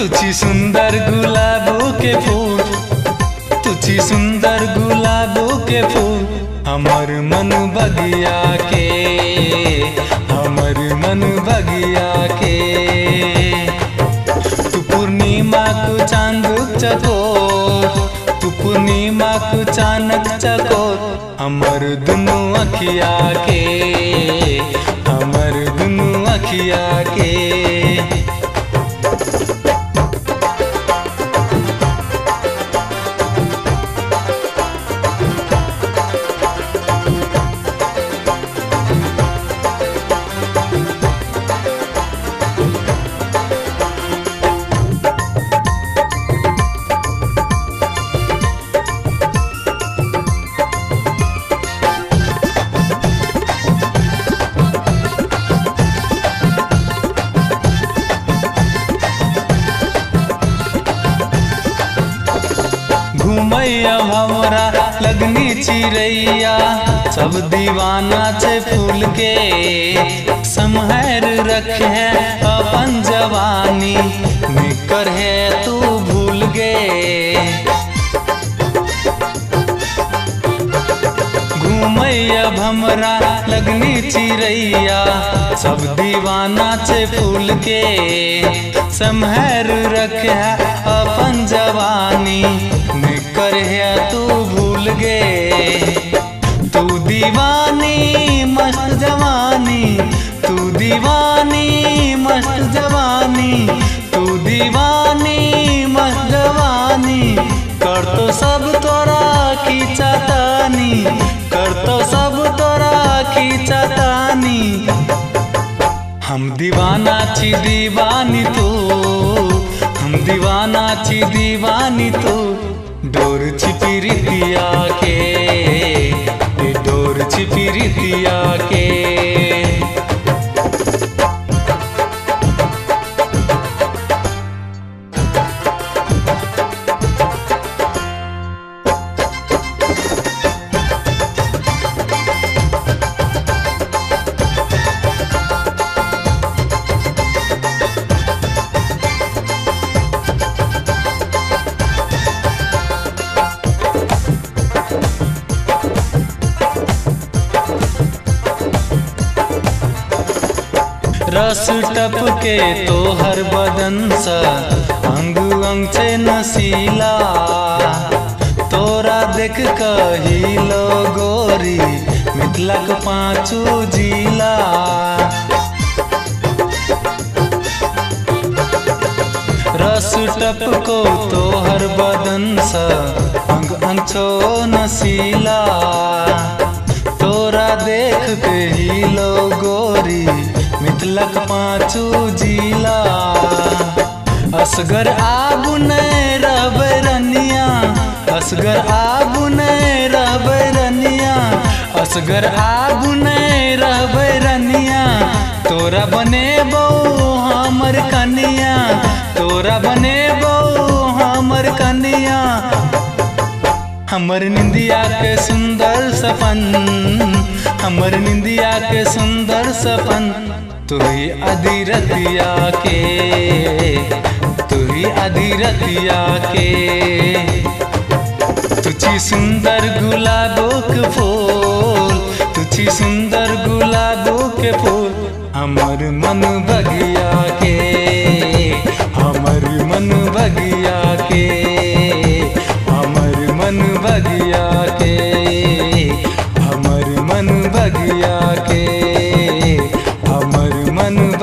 तुझी सुंदर गुलाबों के फूल, तुझी सुंदर गुलाबों के फूल हमर मन बगिया के हमर मन बगिया के। तू पूर्णिमा को चाँद चकोर, तू पूर्णिमा को चानक चकोर हमर दुनु अखिया के। घूमैया भमरा लगनी चिड़ैया सब दीवाना छे फूल के समहर रखे अपन जवानी। निकर है तू भूल गे। घूमैया भमरा लगनी चिड़ैया सब दीवाना छे फूल के समहर रखे अपन जवानी। है, तू भूल गे तू दीवानी, मस्त जवानी। तू दीवानी, मस्त जवानी। तू दीवानी, मस्त जवानी। कर तो सब तोरा की चतानी। कर तो सब तोरा की चतानी। हम दीवाना छी दीवानी तू। हम दीवाना छी दीवानी तू। डोर छिपी रितिया के डोर छिपी रितिया के रस टपके तोहर बदन सा अंग अंग से नसीला तोरा देख कहिलो गोरी मिथिलक पाँचू जिला। रस टपको तोहर बदन सा अंग अंग छो नसीला तोरा देख के हिलो गोरी मिथिलक पाँचू जिला। असगर आगू नहीं रहबै रनिया। असगर आगू नहीं रहबै रनिया। असगर आगू नहीं रहबै रनिया। तोरा बनेबो हमर कनिया। तोरा बनेबो हमर कनिया। हमर निंदिया के सुंदर सपन। हमर निंदिया के सुंदर सपन। तुही अधीरतिया के तुही अधीरतिया के तुझी सुंदर गुलाबों के फूल, तुझी सुंदर गुलाबों के फूल हमर मन बग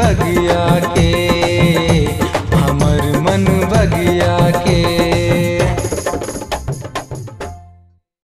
लगिया के